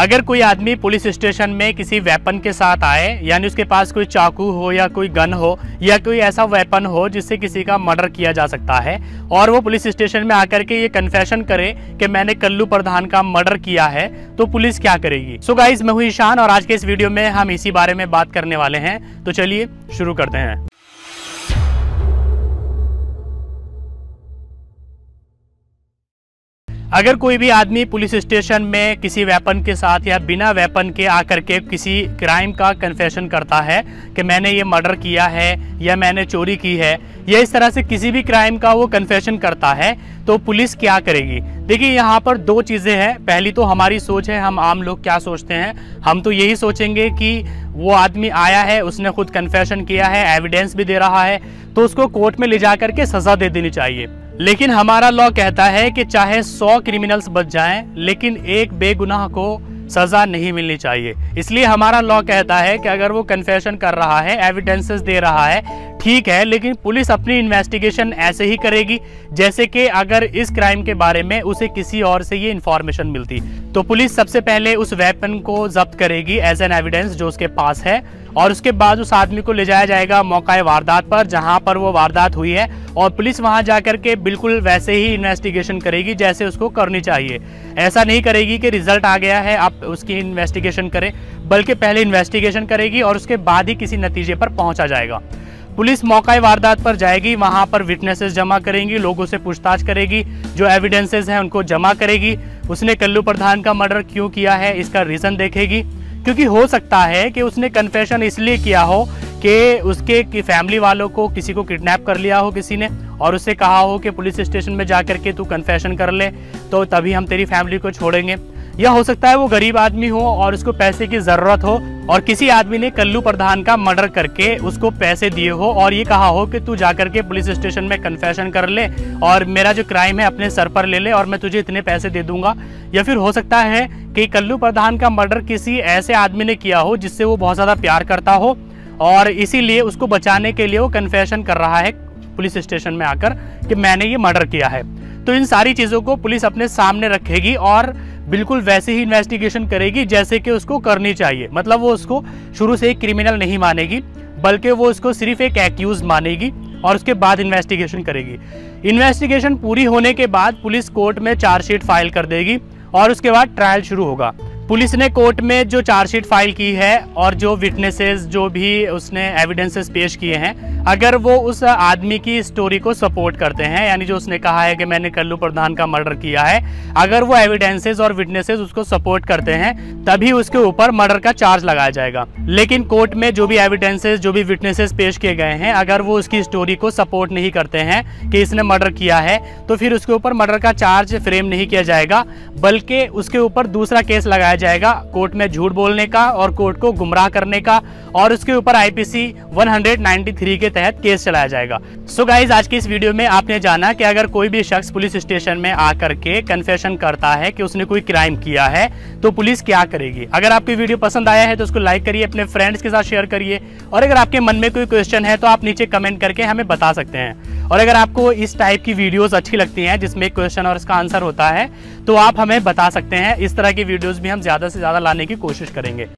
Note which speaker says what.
Speaker 1: अगर कोई आदमी पुलिस स्टेशन में किसी वेपन के साथ आए, यानी उसके पास कोई चाकू हो या कोई गन हो, या कोई ऐसा वेपन हो जिससे किसी का मर्डर किया जा सकता है, और वो पुलिस स्टेशन में आकर के ये कन्फेशन करे कि मैंने कल्लू प्रधान का मर्डर किया है तो पुलिस क्या करेगी? सो so गाइज़ मैं हूँ ईशान, और आज के इस वीडियो में हम इसी बारे में बात करने वाले हैं। तो चलिए शुरू करते हैं। अगर कोई भी आदमी पुलिस स्टेशन में किसी वेपन के साथ या बिना वेपन के आकर के किसी क्राइम का कन्फेशन करता है कि मैंने ये मर्डर किया है या मैंने चोरी की है, या इस तरह से किसी भी क्राइम का वो कन्फेशन करता है तो पुलिस क्या करेगी? देखिए, यहाँ पर दो चीज़ें हैं। पहली तो हमारी सोच है, हम आम लोग क्या सोचते हैं? हम तो यही सोचेंगे कि वो आदमी आया है, उसने खुद कन्फेशन किया है एविडेंस भी दे रहा है तो उसको कोर्ट में ले जा करके सज़ा दे देनी चाहिए। लेकिन हमारा लॉ कहता है कि चाहे सौ क्रिमिनल्स बच जाएँ, लेकिन एक बेगुनाह को सजा नहीं मिलनी चाहिए। इसलिए हमारा लॉ कहता है कि अगर वो कन्फेशन कर रहा है एविडेंसेस दे रहा है ठीक है, लेकिन पुलिस अपनी इन्वेस्टिगेशन ऐसे ही करेगी, जैसे कि अगर इस क्राइम के बारे में उसे किसी और से ये इन्फॉर्मेशन मिलती। तो पुलिस सबसे पहले उस वेपन को जब्त करेगी एज एन एविडेंस जो उसके पास है, और उसके बाद उस आदमी को ले जाया जाएगा मौका वारदात पर, जहाँ पर वो वारदात हुई है, और पुलिस वहाँ जाकर के बिल्कुल वैसे ही इन्वेस्टिगेशन करेगी जैसे उसको करनी चाहिए। ऐसा नहीं करेगी कि रिज़ल्ट आ गया है, आप उसकी इन्वेस्टिगेशन करें, बल्कि पहले इन्वेस्टिगेशन करेगी और उसके बाद ही किसी नतीजे पर पहुँचा जाएगा। पुलिस मौका वारदात पर जाएगी, वहाँ पर विटनेसेस जमा करेंगी, लोगों से पूछताछ करेगी, जो एविडेंसेस हैं उनको जमा करेगी। उसने कल्लू प्रधान का मर्डर क्यों किया है, इसका रीज़न देखेगी। क्योंकि हो सकता है कि उसने कन्फेशन इसलिए किया हो कि उसके कि फैमिली वालों को किसी को किडनैप कर लिया हो किसी ने, और उससे कहा हो कि पुलिस स्टेशन में जा कर के तू कन्फेशन कर ले तो तभी हम तेरी फैमिली को छोड़ेंगे। या हो सकता है वो गरीब आदमी हो और उसको पैसे की ज़रूरत हो और किसी आदमी ने कल्लू प्रधान का मर्डर करके उसको पैसे दिए हो और ये कहा हो कि तू जाकर के पुलिस स्टेशन में कन्फेशन कर ले और मेरा जो क्राइम है अपने सर पर ले ले और मैं तुझे इतने पैसे दे दूँगा। या फिर हो सकता है कि कल्लू प्रधान का मर्डर किसी ऐसे आदमी ने किया हो जिससे वो बहुत ज़्यादा प्यार करता हो और इसीलिए उसको बचाने के लिए वो कन्फेशन कर रहा है पुलिस स्टेशन में आकर कि मैंने ये मर्डर किया है। तो इन सारी चीज़ों को पुलिस अपने सामने रखेगी और बिल्कुल वैसे ही इन्वेस्टिगेशन करेगी जैसे कि उसको करनी चाहिए। मतलब वो उसको शुरू से एक क्रिमिनल नहीं मानेगी, बल्कि वो उसको सिर्फ़ एक एक्यूज मानेगी और उसके बाद इन्वेस्टिगेशन करेगी। इन्वेस्टिगेशन पूरी होने के बाद पुलिस कोर्ट में चार्जशीट फ़ाइल कर देगी और उसके बाद ट्रायल शुरू होगा। पुलिस ने कोर्ट में जो चार्जशीट फ़ाइल की है और जो विटनेसेस जो भी उसने एविडेंसेस पेश किए हैं, अगर वो उस आदमी की स्टोरी को सपोर्ट करते हैं, यानी जो उसने कहा है कि मैंने कल्लू प्रधान का मर्डर किया है, अगर वो एविडेंसेस और विटनेसेस उसको सपोर्ट करते हैं, तभी उसके ऊपर मर्डर का चार्ज लगाया जाएगा। लेकिन कोर्ट में जो भी एविडेंसेस जो भी विटनेसेस पेश किए गए हैं, अगर वो उसकी स्टोरी को सपोर्ट नहीं करते हैं कि इसने मर्डर किया है तो फिर उसके ऊपर मर्डर का चार्ज फ्रेम नहीं किया जाएगा, बल्कि उसके ऊपर दूसरा केस लगाया जाएगा कोर्ट में झूठ बोलने का और कोर्ट को गुमराह करने का और उसके ऊपर आईपीसी 193 के तहत केस चलाया जाएगा। सो so गाइज़ आज की इस वीडियो में आपने जाना कि अगर कोई भी शख्स पुलिस स्टेशन में आकर के कन्फेशन करता है कि उसने कोई क्राइम किया है तो पुलिस क्या करेगी? अगर आपकी वीडियो पसंद आया है तो उसको लाइक करिए, अपने फ्रेंड्स के साथ शेयर करिए। और अगर आपके मन में कोई क्वेश्चन है तो आप नीचे कमेंट करके हमें बता सकते हैं। और अगर आपको इस टाइप की वीडियोस अच्छी लगती हैं, जिसमें क्वेश्चन और इसका आंसर होता है तो आप हमें बता सकते हैं। इस तरह की वीडियोस भी हम ज़्यादा से ज़्यादा लाने की कोशिश करेंगे।